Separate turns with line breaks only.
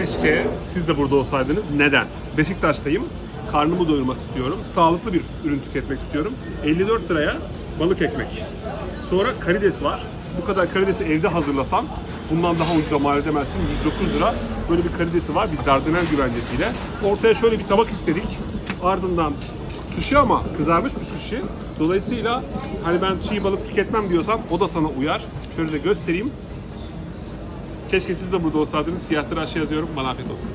Keşke siz de burada olsaydınız. Neden? Beşiktaş'tayım. Karnımı doyurmak istiyorum. Sağlıklı bir ürün tüketmek istiyorum. 54 liraya balık ekmek. Sonra karides var. Bu kadar karidesi evde hazırlasam bundan daha ucuza mal edemezsin. 109 lira. Böyle bir karidesi var. Bir dardanel güvencesiyle. Ortaya şöyle bir tabak istedik. Ardından sushi ama kızarmış bir sushi. Dolayısıyla hani ben çiğ balık tüketmem diyorsan o da sana uyar. Şöyle de göstereyim. Keşke siz de burada olsaydınız. Fiyatları aşağı yazıyorum. Bana afiyet olsun.